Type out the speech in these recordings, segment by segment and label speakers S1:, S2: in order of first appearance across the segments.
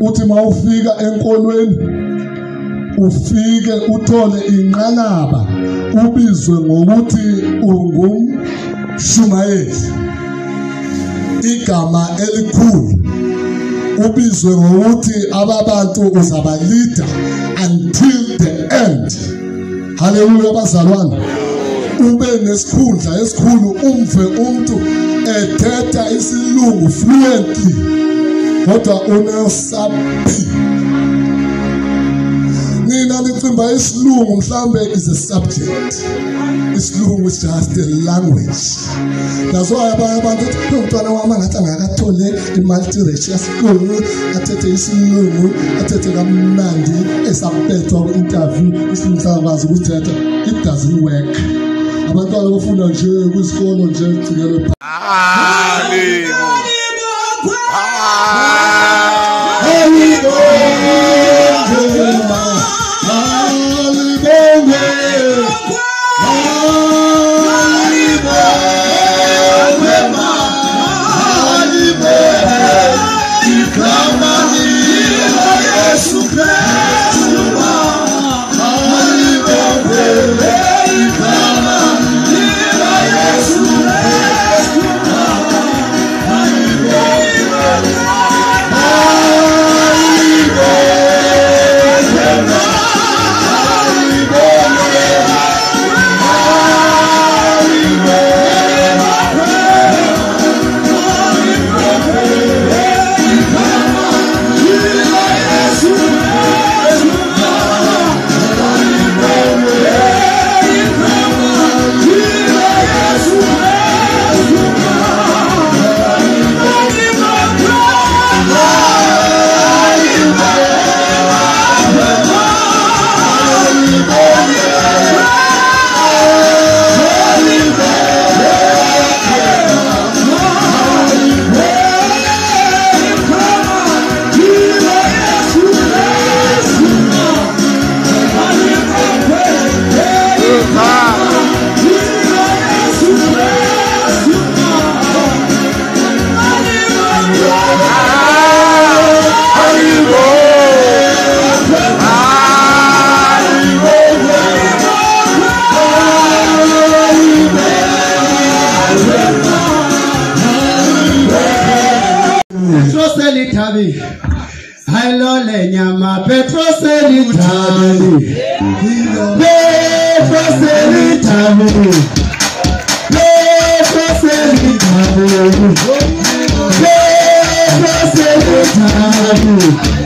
S1: uthi mawufika enkolweni ufike uthole inqanaba ubizwe ngokuthi ungumshumayeli igama elikhulu ubizwe ngokuthi ababantu uzaba leader until the end. Haleluya bazalwane. Ube nesikhundla esikhulu umve umuntu ethetha isilungu fluently. Kodwa unesabhi nina nicimba isilungu mhlambe is a subject. Isilungu is just a language. That's why abanye abantu umntwana wami angathi angakathole i-multiracial school? Athethe isilungu athethe kamnandi esabethwa ku-interview. Isilungu sangakwazi ukuthetha. It doesn't work. Abantwana bafunda nje kwisikolo nje gcinelwe
S2: lole nyama petroseli tani petroseli tani petroseli tani petroseli tani.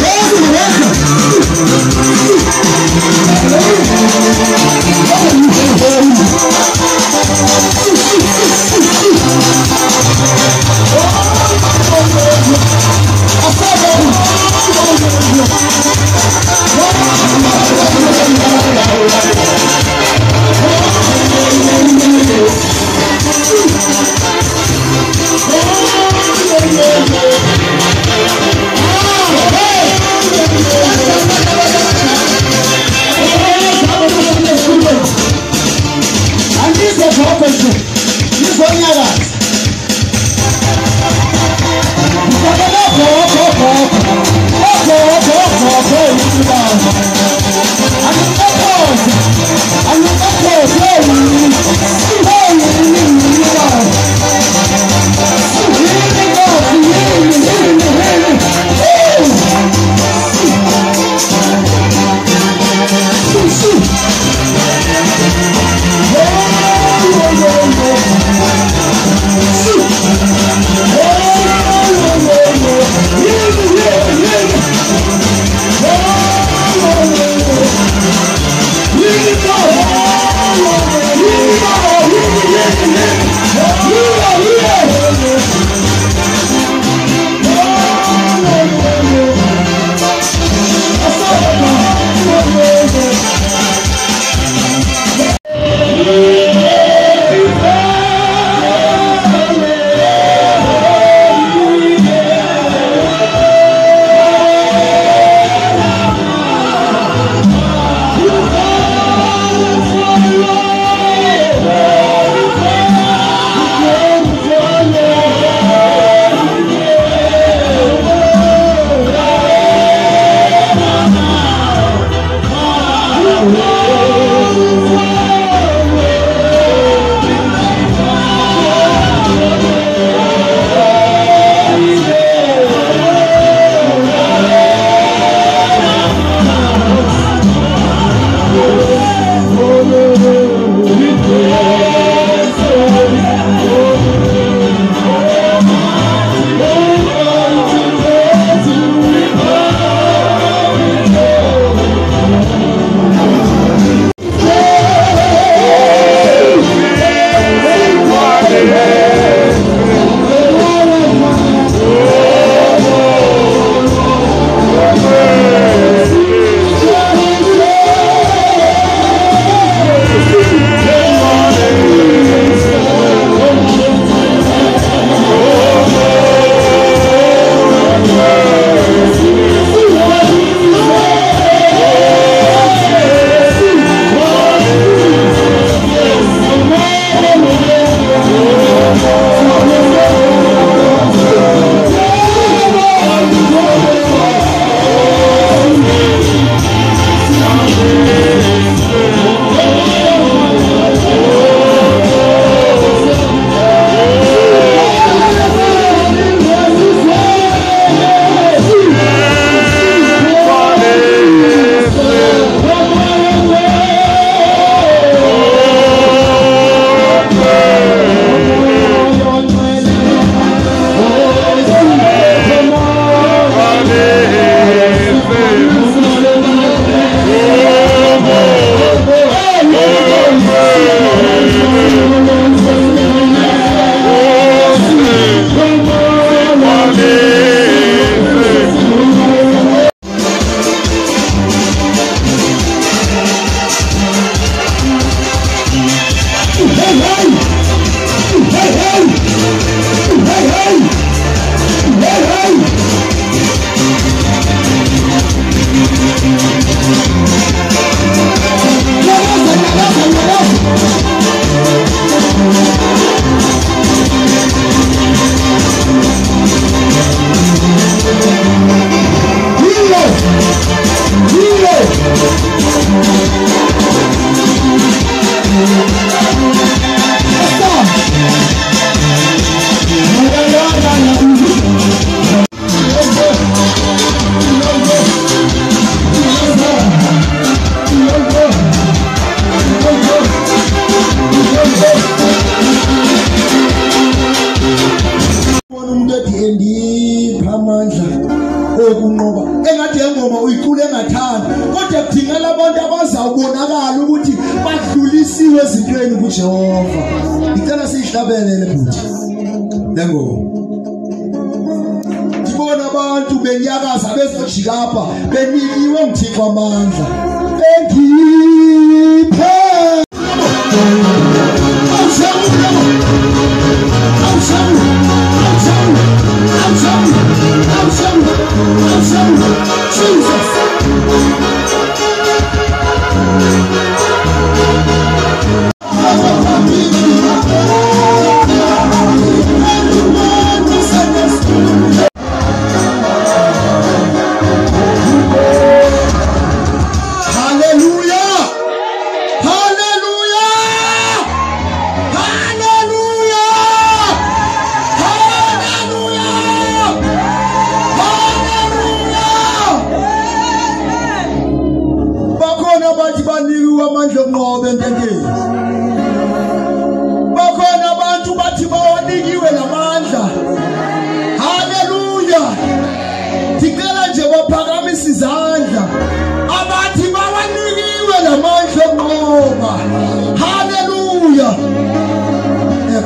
S1: Welcome,
S3: welcome. Uyicule engathanda kodwa kudingela abantu abazawubonakala ukuthi badlulisiwe ezintweni kuJehova. Ngicela siyihlabelele futhi. Le ngoma Ngibona abantu benyakaza bezojika apha benikiwe umthixo amandla. Engiphe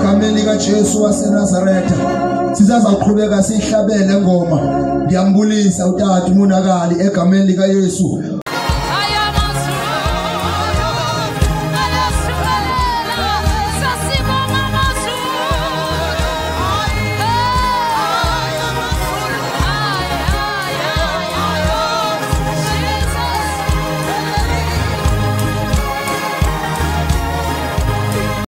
S3: egameni likaJesu waseNazaretha sizazaqhubeka sihlabele ngoma. Ngiyambulisa utata umonakali egameni likaYesu.